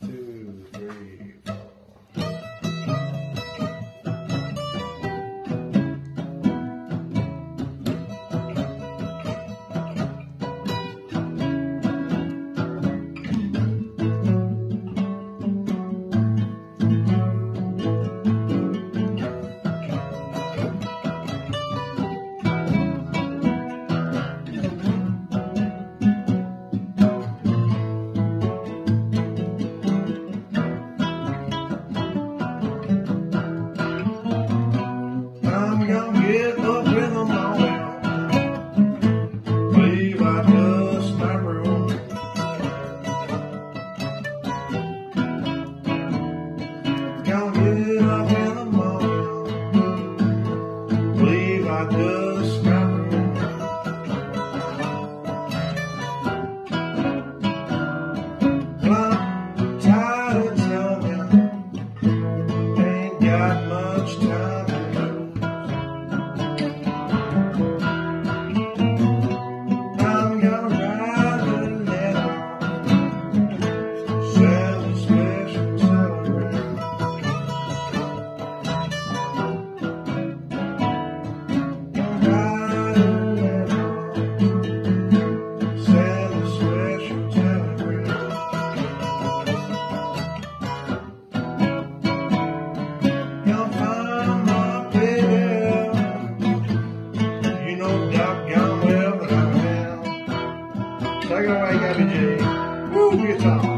two, three. got much time. Take it away, Gabby G. Woo, guitar.